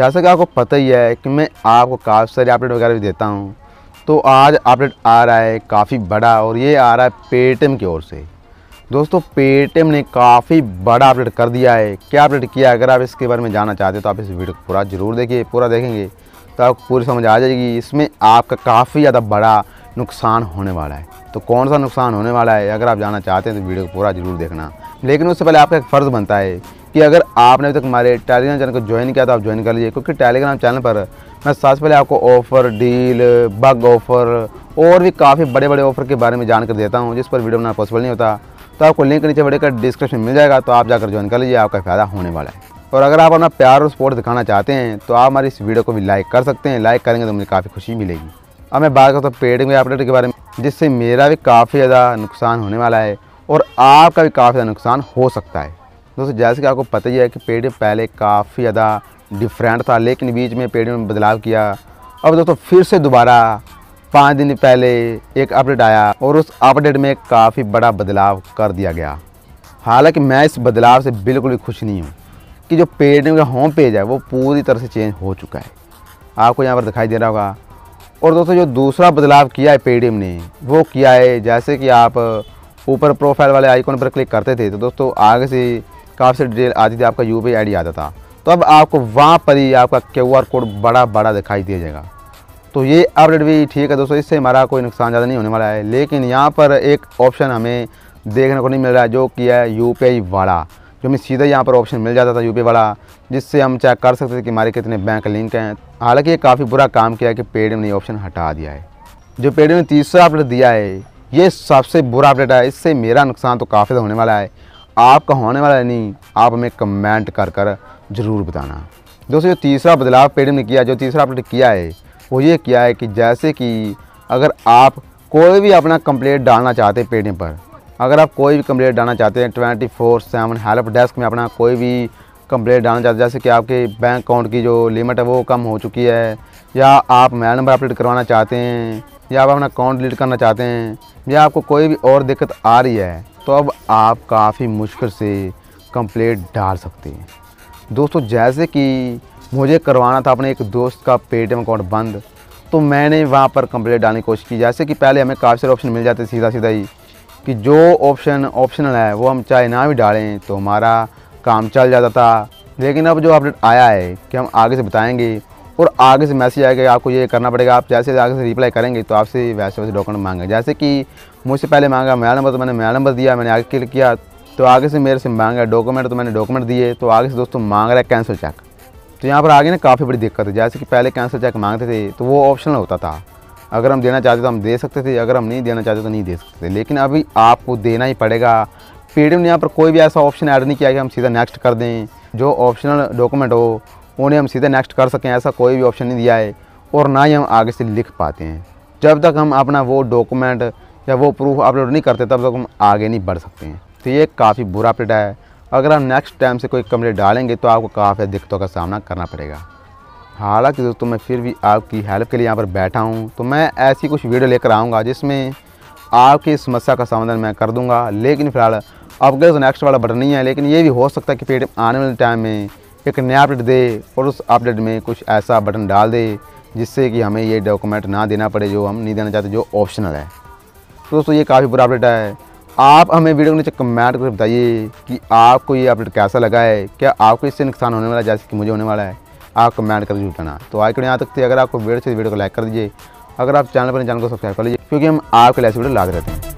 जैसा कि आपको पता ही है कि मैं आपको काफ़ी सारे अपडेट वगैरह भी देता हूँ। तो आज अपडेट आ रहा है काफ़ी बड़ा और ये आ रहा है पेटीएम की ओर से। दोस्तों पेटीएम ने काफ़ी बड़ा अपडेट कर दिया है। क्या अपडेट किया अगर आप इसके बारे में जानना चाहते हो तो आप इस वीडियो को पूरा ज़रूर देखिए, पूरा देखेंगे तो आपको पूरी समझ आ जाएगी। इसमें आपका काफ़ी ज़्यादा बड़ा नुकसान होने वाला है। तो कौन सा नुकसान होने वाला है? अगर आप जानना चाहते हैं तो वीडियो को पूरा ज़रूर देखना। लेकिन उससे पहले आपका एक फ़र्ज़ बनता है कि अगर आपने अभी तक हमारे टेलीग्राम चैनल को ज्वाइन किया तो आप ज्वाइन कर लीजिए, क्योंकि टेलीग्राम चैनल पर मैं सबसे पहले आपको ऑफ़र डील बग ऑफ़र और भी काफ़ी बड़े बड़े ऑफ़र के बारे में जानकर देता हूँ, जिस पर वीडियो बनाना पॉसिबल नहीं होता। तो आपको लिंक नीचे बड़े का डिस्क्रिप्शन मिल जाएगा तो आप जाकर ज्वाइन कर लीजिए, आपका फ़ायदा होने वाला है। और अगर आप अपना प्यार और सपोर्ट दिखाना चाहते हैं तो आप हमारी इस वीडियो को भी लाइक कर सकते हैं। लाइक करेंगे तो मुझे काफ़ी खुशी मिलेगी। अब मैं बात करता हूँ पेड में अपडेट के बारे में, जिससे मेरा भी काफ़ी ज़्यादा नुकसान होने वाला है और आपका भी काफ़ी ज़्यादा नुकसान हो सकता है। दोस्तों, जैसे कि आपको पता ही है कि पेड पहले काफ़ी ज़्यादा डिफरेंट था, लेकिन बीच में पेड में बदलाव किया। अब दोस्तों, फिर से दोबारा, पाँच दिन पहले एक अपडेट आया और उस अपडेट में काफ़ी बड़ा बदलाव कर दिया गया। हालाँकि मैं इस बदलाव से बिल्कुल भी खुश नहीं हूँ कि जो पेड का होम पेज है, वो पूरी तरह से चेंज हो चुका है। आपको यहाँ पर दिखाई दे रहा होगा। और दोस्तों, जो दूसरा बदलाव किया है पेटीएम ने, वो किया है, जैसे कि आप ऊपर प्रोफ़ाइल वाले आइकॉन पर क्लिक करते थे तो दोस्तों, आगे से काफ़ी सारी डिटेल आती थी, आपका यू पी आता था। तो अब आपको वहाँ पर ही आपका क्यू आर कोड बड़ा बड़ा दिखाई दे जाएगा तो ये अपडेट भी ठीक है दोस्तों, इससे हमारा कोई नुकसान ज़्यादा नहीं होने वाला है। लेकिन यहाँ पर एक ऑप्शन हमें देखने को नहीं मिल रहा है, जो कि है यू वाला, जो हमें सीधा यहाँ पर ऑप्शन मिल जाता था यूपी वाला, जिससे हम चेक कर सकते थे कि हमारे कितने बैंक लिंक हैं। हालाँकि ये काफ़ी बुरा काम किया कि पेटीएम ने ऑप्शन हटा दिया है। जो पेटीएम ने तीसरा अपडेट दिया है, ये सबसे बुरा अपडेट है। इससे मेरा नुकसान तो काफ़ी होने वाला है। आपका होने वाला है नहीं, आप हमें कमेंट कर कर ज़रूर बताना। दोस्तों, जो तीसरा बदलाव पेटीएम ने किया, जो तीसरा अपडेट किया है, वो ये किया है कि जैसे कि अगर आप कोई भी अपना कंप्लेंट डालना चाहते हैं पेटीएम पर, अगर आप कोई भी कंप्लेंट डालना चाहते हैं twenty four seven help desk में अपना कोई भी कंप्लेंट डालना चाहते हैं, जैसे कि आपके बैंक अकाउंट की जो लिमिट है वो कम हो चुकी है, या आप मोबाइल नंबर अपडेट करवाना चाहते हैं, या आप अपना अकाउंट डिलीट करना चाहते हैं, या आपको कोई भी और दिक्कत आ रही है तो अब आप काफ़ी मुश्किल से कंप्लेंट डाल सकते हैं। दोस्तों, जैसे कि मुझे करवाना था अपने एक दोस्त का पेटीएम अकाउंट बंद तो मैंने वहाँ पर कंप्लेंट डालने की कोशिश की। जैसे कि पहले हमें काफ़ी सारे ऑप्शन मिल जाते सीधा सीधा ही, कि जो ऑप्शन ऑप्शनल है, वो हम चाहे ना भी डालें तो हमारा काम चल जाता था। लेकिन अब जो अपडेट आया है, कि हम आगे से बताएँगे और आगे से मैसेज आएगा आपको ये करना पड़ेगा, आप जैसे आगे से रिप्लाई करेंगे तो आपसे वैसे वैसे डॉक्यूमेंट मांगे जैसे कि मुझसे पहले मांगा मेरा नंबर तो मैंने मेरा नंबर दिया, मैंने आगे क्लिक किया तो आगे से मेरे से मांगा डॉक्यूमेंट तो मैंने डॉक्यूमेंट दिए तो आगे से दोस्तों मांग रहा है कैंसिल चेक तो यहाँ पर आगे ना काफ़ी बड़ी दिक्कत है। जैसे कि पहले कैंसिल चेक मांगते थे तो वो ऑप्शनल होता था। अगर हम देना चाहते तो हम दे सकते थे, अगर हम नहीं देना चाहते तो नहीं दे सकते थे। लेकिन अभी आपको देना ही पड़ेगा। पेटीएम ने यहाँ पर कोई भी ऐसा ऑप्शन ऐड नहीं किया कि हम सीधा नेक्स्ट कर दें। जो ऑप्शनल डॉक्यूमेंट हो उन्हें हम सीधे नेक्स्ट कर सकें, ऐसा कोई भी ऑप्शन नहीं दिया है और ना ही हम आगे से लिख पाते हैं। जब तक हम अपना वो डॉक्यूमेंट या वो प्रूफ अपलोड नहीं करते, तब तक हम आगे नहीं बढ़ सकते हैं। तो ये काफ़ी बुरा अपडेट है। अगर हम नेक्स्ट टाइम से कोई कमरे डालेंगे तो आपको काफ़ी दिक्कतों का सामना करना पड़ेगा। हालाँकि दोस्तों, मैं फिर भी आपकी हेल्प के लिए यहाँ पर बैठा हूँ। तो मैं ऐसी कुछ वीडियो लेकर आऊँगा, जिसमें आपकी समस्या का समाधान मैं कर दूँगा। लेकिन फ़िलहाल अपग्रेड नेक्स्ट वाला बटन नहीं है, लेकिन ये भी हो सकता है कि पेट आने वाले टाइम में एक नया अपडेट दे और उस अपडेट में कुछ ऐसा बटन डाल दे जिससे कि हमें ये डॉक्यूमेंट ना देना पड़े जो हम नहीं देना चाहते, जो ऑप्शनल है। तो दोस्तों, ये काफ़ी बुरा अपडेट है। आप हमें वीडियो के नीचे कमेंट करके बताइए कि आपको ये अपडेट कैसा लगा है। क्या आपको इससे नुकसान होने वाला है, जैसे कि मुझे होने वाला है? आप कमेंट करके करना तो आज के यहाँ तक थे। अगर आपको वीडियो से वीडियो को लाइक कर दीजिए। अगर आप चैनल पर चैनल को सब्सक्राइब कर लीजिए, क्योंकि हम आपके लिए वीडियो लाते रहते हैं।